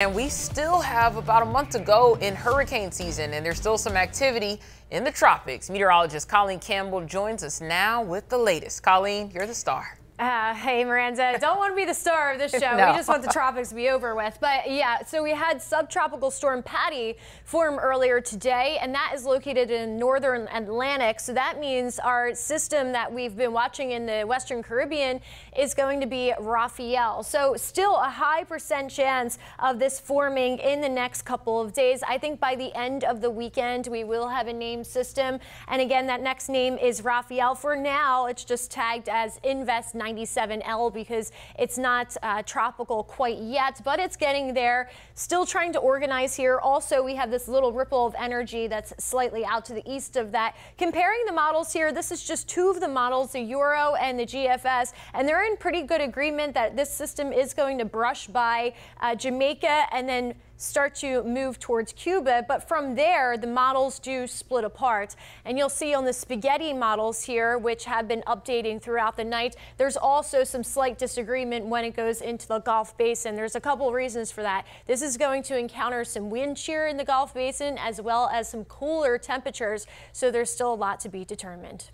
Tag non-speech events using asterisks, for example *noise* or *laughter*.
And we still have about a month to go in hurricane season, and there's still some activity in the tropics. Meteorologist Colleen Campbell joins us now with the latest. Colleen, you're the star. Uh, hey, Miranda, don't want to be the star of this *laughs* show. No. We just want the tropics to be over with. But yeah, so we had subtropical storm Patty form earlier today, and that is located in northern Atlantic. So that means our system that we've been watching in the Western Caribbean is going to be Rafael. So still a high percent chance of this forming in the next couple of days. I think by the end of the weekend, we will have a name system. And again, that next name is Rafael. For now, it's just tagged as Invest 9. 97L because it's not uh, tropical quite yet, but it's getting there. Still trying to organize here. Also, we have this little ripple of energy that's slightly out to the east of that. Comparing the models here, this is just two of the models, the Euro and the GFS, and they're in pretty good agreement that this system is going to brush by uh, Jamaica and then start to move towards Cuba. But from there, the models do split apart. And you'll see on the spaghetti models here, which have been updating throughout the night, there's also some slight disagreement when it goes into the Gulf Basin. There's a couple reasons for that. This is going to encounter some wind shear in the Gulf Basin as well as some cooler temperatures. So there's still a lot to be determined.